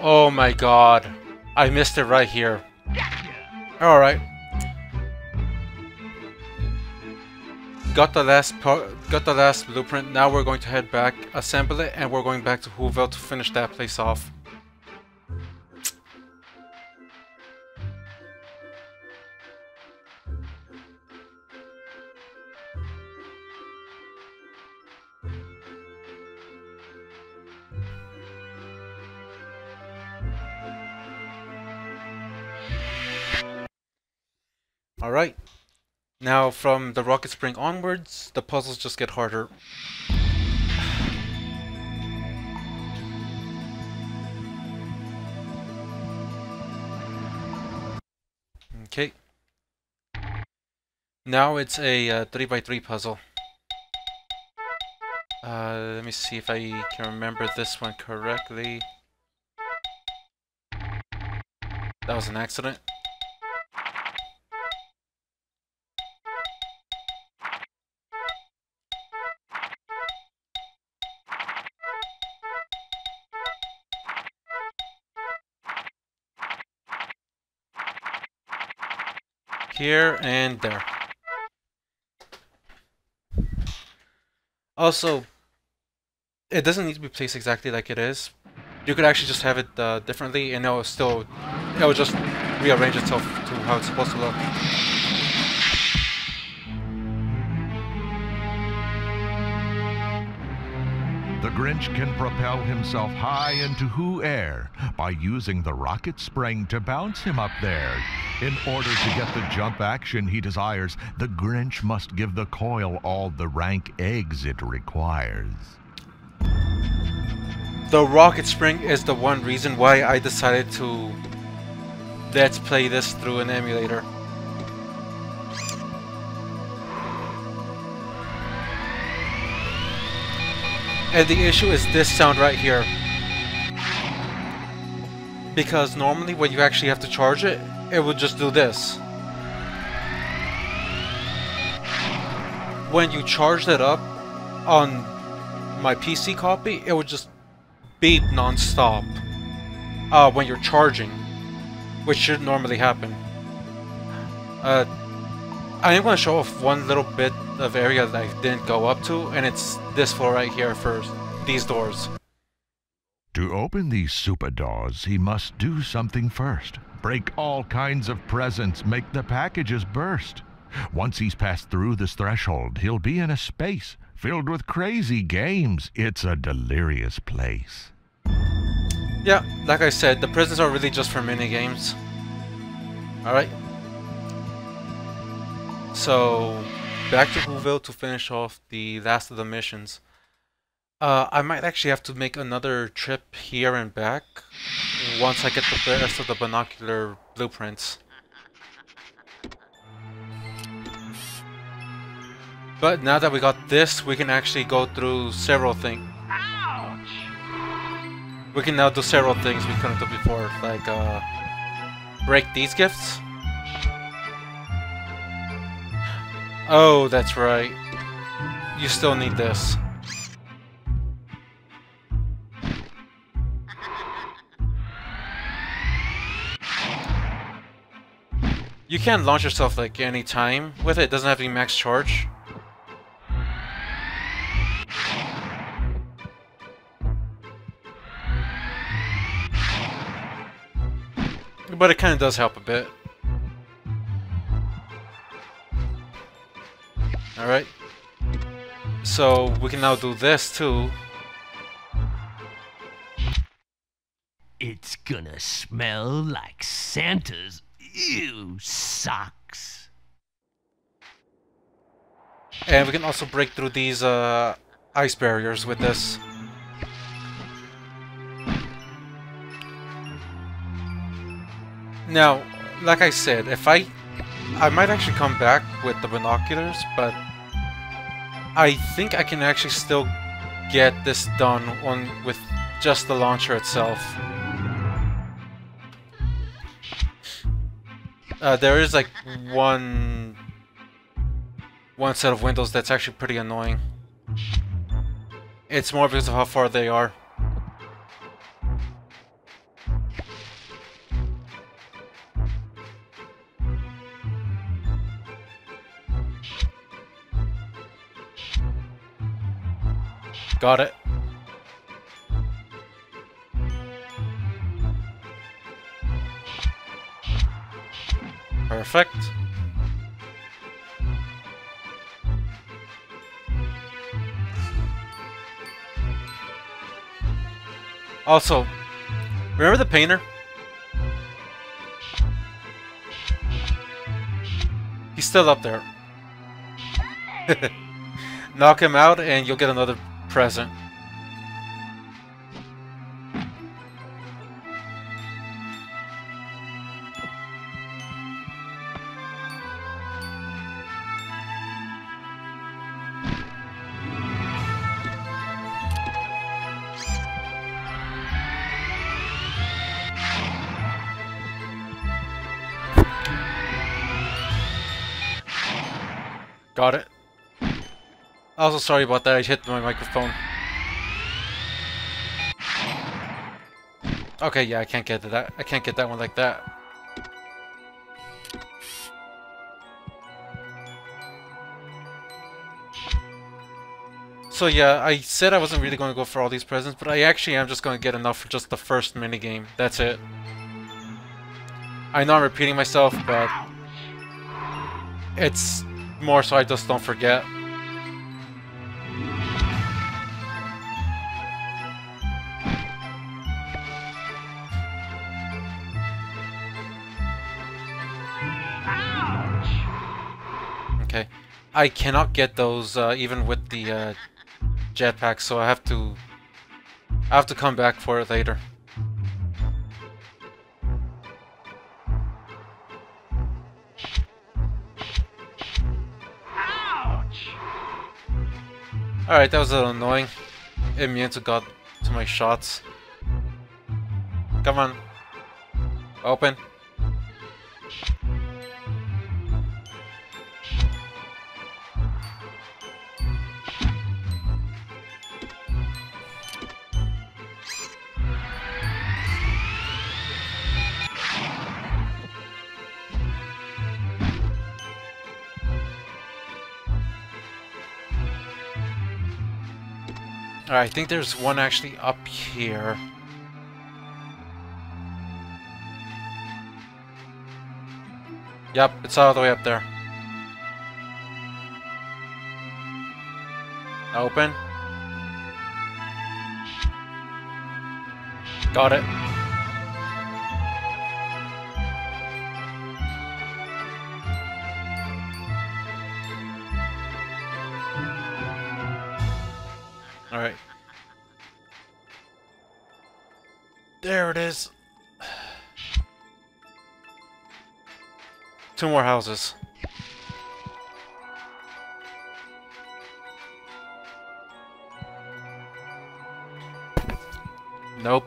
Oh my god. I missed it right here. Alright. Got the last got the last blueprint. Now we're going to head back, assemble it, and we're going back to Whoville to finish that place off. Alright. Now from the Rocket Spring onwards, the puzzles just get harder. Okay. Now it's a uh, 3x3 puzzle. Uh, let me see if I can remember this one correctly. That was an accident. Here and there. Also, it doesn't need to be placed exactly like it is. You could actually just have it uh, differently and it'll still, it'll just rearrange itself to how it's supposed to look. Grinch can propel himself high into Who air by using the rocket spring to bounce him up there. In order to get the jump action he desires, the Grinch must give the coil all the rank eggs it requires. The rocket spring is the one reason why I decided to let's play this through an emulator. And the issue is this sound right here. Because normally when you actually have to charge it, it would just do this. When you charged it up on my PC copy, it would just beep non-stop uh, when you're charging, which should normally happen. Uh, I am going to show off one little bit of area that I didn't go up to, and it's this floor right here first. These doors. To open these super doors, he must do something first. Break all kinds of presents, make the packages burst. Once he's passed through this threshold, he'll be in a space filled with crazy games. It's a delirious place. Yeah, like I said, the prisons are really just for mini games. Alright. So, back to Whoville to finish off the last of the missions. Uh, I might actually have to make another trip here and back once I get the rest of the binocular blueprints. But now that we got this, we can actually go through several things. We can now do several things we couldn't do before, like uh, break these gifts. Oh, that's right. You still need this. You can launch yourself like any time with it. It doesn't have to be max charge. But it kind of does help a bit. Alright. So we can now do this too. It's gonna smell like Santa's ew socks. And we can also break through these uh, ice barriers with this. Now, like I said, if I... I might actually come back with the binoculars, but... I think I can actually still get this done on with just the launcher itself. Uh, there is like one one set of windows that's actually pretty annoying. It's more because of how far they are. Got it. Perfect. Also, remember the painter? He's still up there. Knock him out and you'll get another present. Got it. Also sorry about that, I hit my microphone. Okay, yeah, I can't get that. I can't get that one like that. So yeah, I said I wasn't really going to go for all these presents, but I actually am just going to get enough for just the first minigame. That's it. I know I'm repeating myself, but... It's more so I just don't forget. I cannot get those uh, even with the uh, jetpack, so I have to I have to come back for it later. Alright, that was a little annoying. Immune to got to my shots. Come on. Open. Alright, I think there's one actually up here. Yep, it's all the way up there. Open. Got it. There it is. Two more houses. Nope.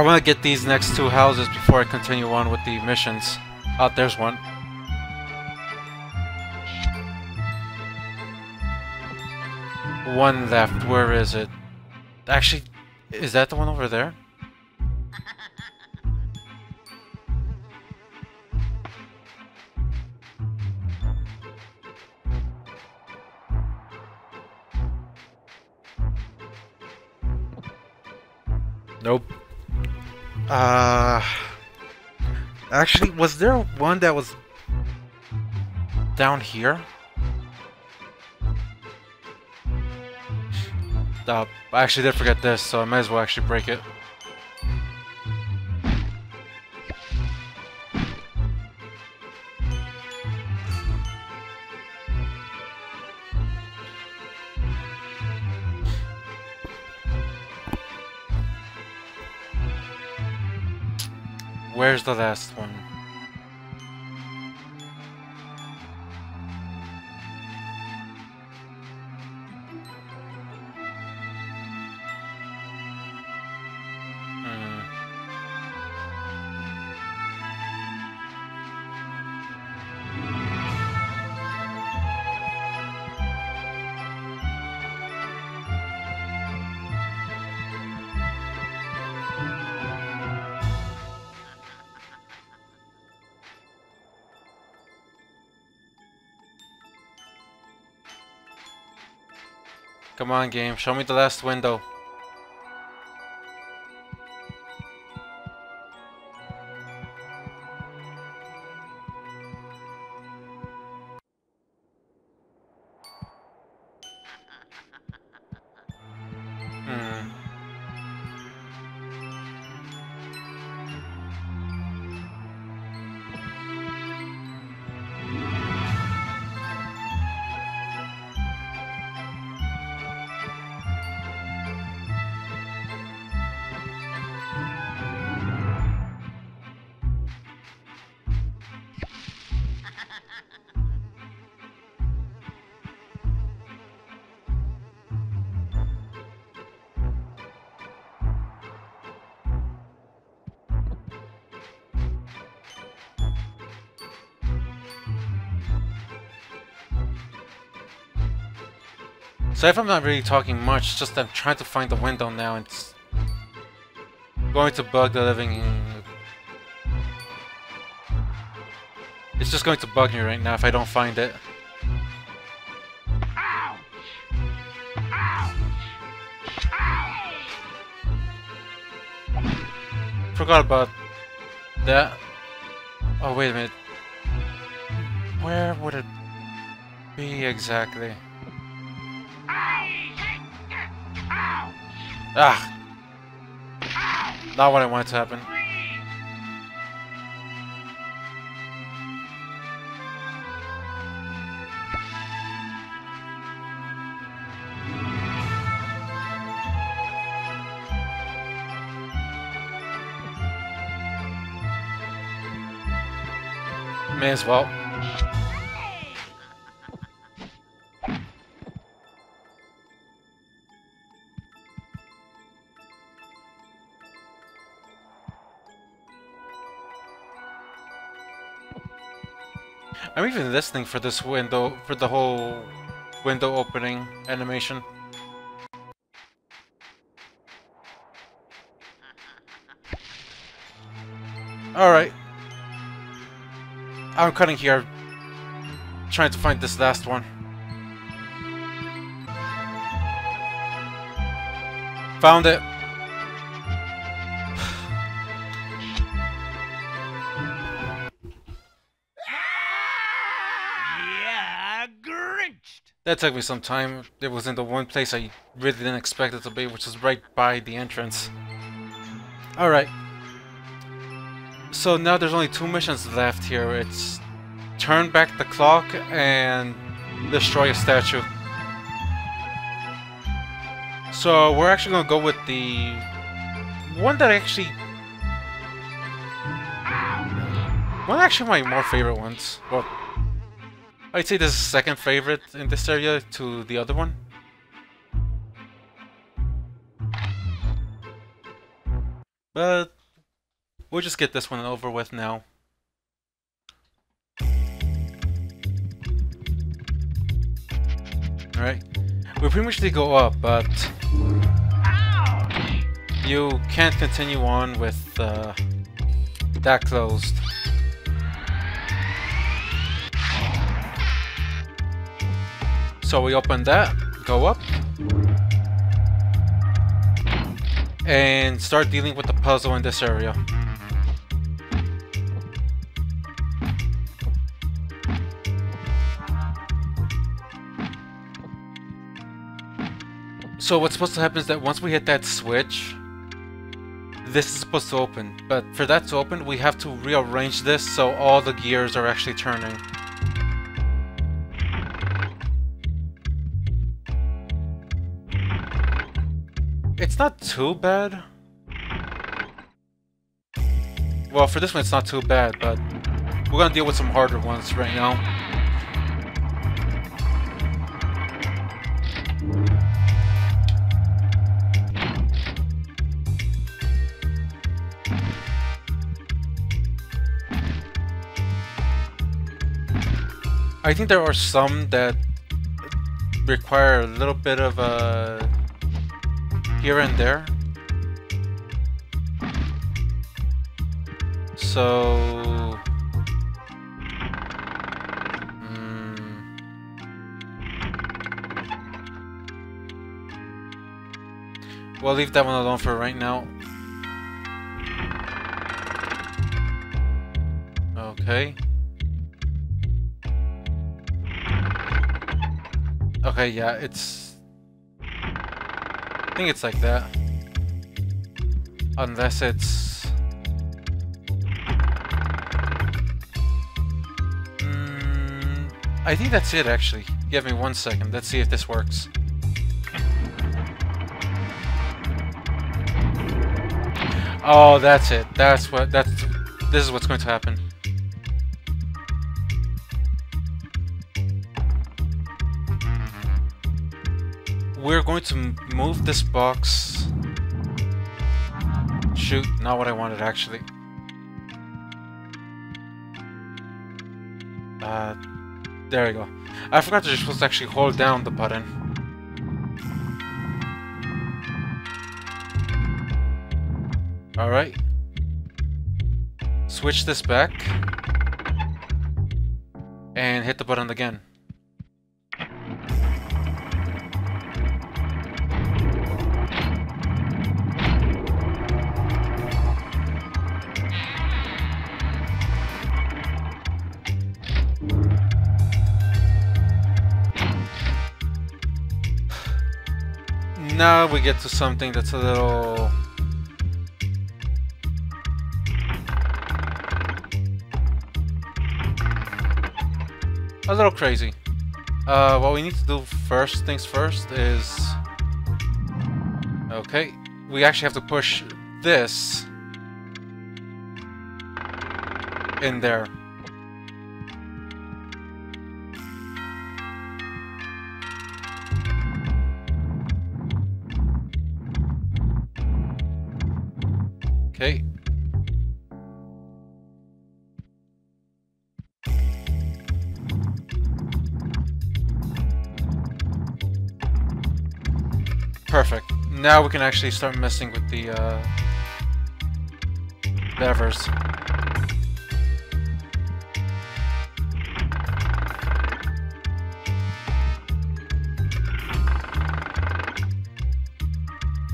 I want to get these next two houses before I continue on with the missions. Oh, there's one. One left. Where is it? Actually, is that the one over there? Nope. Uh, actually, was there one that was down here? Uh, I actually did forget this, so I might as well actually break it. Where's the last one? Come on, game. Show me the last window. So if I'm not really talking much, just I'm trying to find the window now. and It's going to bug the living. It's just going to bug me right now if I don't find it. Forgot about that. Oh wait a minute. Where would it be exactly? Ah! Not what I wanted to happen. May as well. Even listening for this window, for the whole window opening animation. Alright. I'm cutting here, trying to find this last one. Found it. That took me some time. It was in the one place I really didn't expect it to be, which is right by the entrance. Alright. So now there's only two missions left here. It's turn back the clock and destroy a statue. So we're actually gonna go with the one that actually one actually my more favorite ones. Well, I'd say this is second favorite in this area to the other one. But we'll just get this one over with now. Alright. We pretty much did go up, but you can't continue on with uh, that closed. So we open that, go up, and start dealing with the puzzle in this area. So what's supposed to happen is that once we hit that switch, this is supposed to open. But for that to open, we have to rearrange this so all the gears are actually turning. Not too bad. Well, for this one it's not too bad, but we're gonna deal with some harder ones right now. I think there are some that require a little bit of a here and there. So... mm, We'll leave that one alone for right now. Okay. Okay, yeah, it's... I think it's like that. Unless it's... Mm, I think that's it, actually. Give me one second. Let's see if this works. Oh, that's it. That's what... That's... This is what's going to happen. To move this box... Shoot, not what I wanted, actually. Uh, there we go. I forgot that you're supposed to actually hold down the button. Alright. Switch this back. And hit the button again. Now we get to something that's a little... A little crazy. Uh, what we need to do first things first is... Okay, we actually have to push this in there. Perfect. Now we can actually start messing with the uh, levers.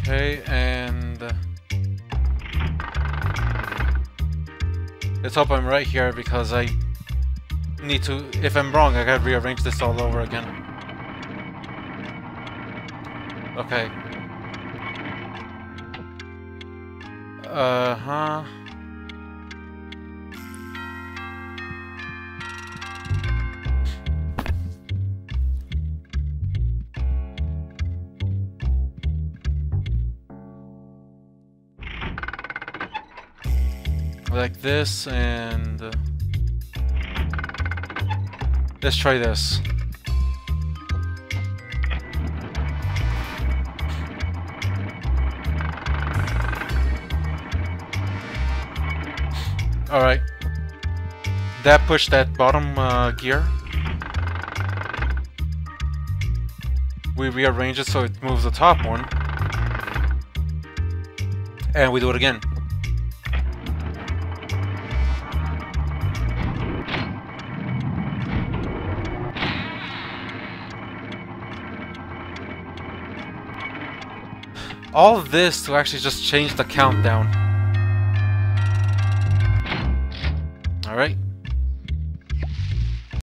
Okay, and... Uh, let's hope I'm right here because I need to... If I'm wrong, I gotta rearrange this all over again. Okay. Uh-huh. Like this, and... Uh, let's try this. Alright. That pushed that bottom uh, gear. We rearrange it so it moves the top one. And we do it again. All this to actually just change the countdown.